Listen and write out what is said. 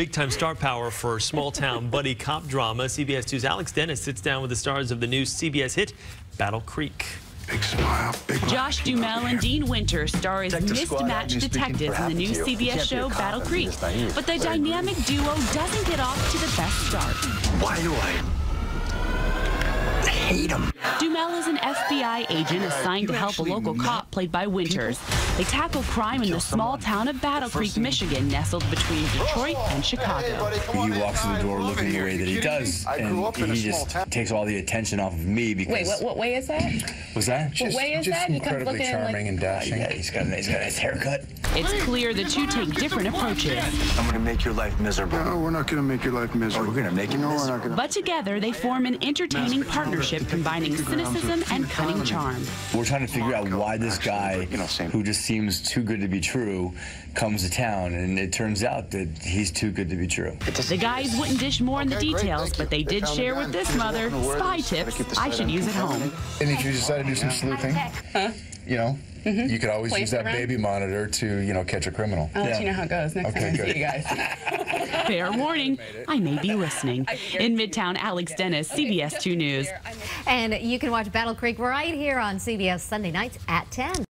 big time star power for small town buddy cop drama. CBS 2's Alex Denis sits down with the stars of the new CBS hit Battle Creek. Big smile, big Josh Duhamel and Dean Winters star as mismatched detectives in the new CBS show Battle Creek. But the dynamic duo doesn't get off to the best start. Why do I hate him? Duhamel is an FBI agent assigned to help a local cop played by Winters. They tackle crime in the small town of Battle Creek, Michigan, nestled between Detroit and Chicago. He walks through the door looking the way that he does, and he just takes all the attention off of me because. Wait, what, what way is that? Was that? What way is that? He comes looking charming like. and dashing. Ah, yeah, he's got, he's got a nice haircut. It's clear the two take different approaches. I'm gonna make your life miserable. No, we're not going to make your life miserable. Oh, we're gonna make it No, we're miserable. not going to. But together, they form an entertaining partnership combining cynicism and cunning charm. We're trying to figure out why this guy, who just seems too good to be true, comes to town, and it turns out that he's too good to be true. The guys wouldn't dish more in the details, but they did share with this mother spy tips I should use at home. And if you decide to do some sleuthing, you know, mm-hmm. you could always Place use that around? baby monitor to, you know, catch a criminal. I'll let you know how it goes next Okay, time I good. see you guys. Fair warning, I may be listening. In Midtown, Alex Denis, CBS 2 News. And you can watch Battle Creek right here on CBS Sunday nights at 10.